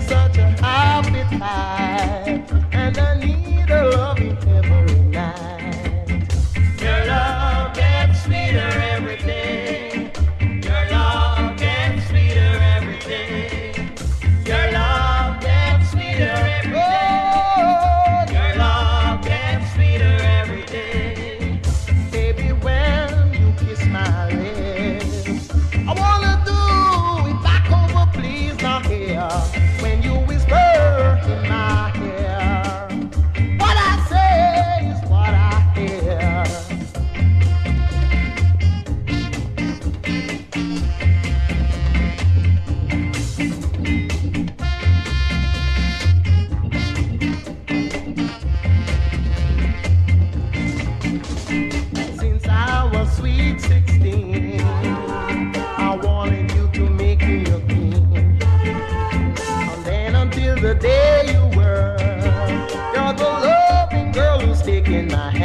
such a appetite, and I need. the day you were. You're the loving girl who's taking my hand.